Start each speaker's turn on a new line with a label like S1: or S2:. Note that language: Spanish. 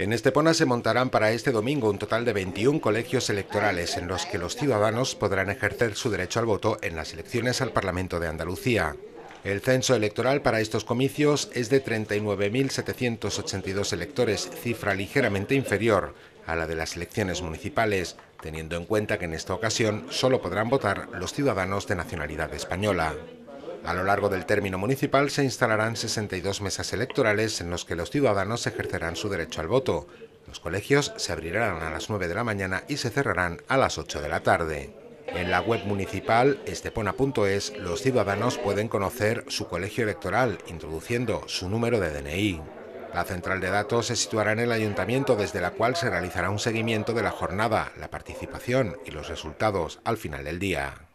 S1: En Estepona se montarán para este domingo un total de 21 colegios electorales en los que los ciudadanos podrán ejercer su derecho al voto en las elecciones al Parlamento de Andalucía. El censo electoral para estos comicios es de 39.782 electores, cifra ligeramente inferior a la de las elecciones municipales, teniendo en cuenta que en esta ocasión solo podrán votar los ciudadanos de nacionalidad española. A lo largo del término municipal se instalarán 62 mesas electorales en los que los ciudadanos ejercerán su derecho al voto. Los colegios se abrirán a las 9 de la mañana y se cerrarán a las 8 de la tarde. En la web municipal estepona.es los ciudadanos pueden conocer su colegio electoral introduciendo su número de DNI. La central de datos se situará en el ayuntamiento desde la cual se realizará un seguimiento de la jornada, la participación y los resultados al final del día.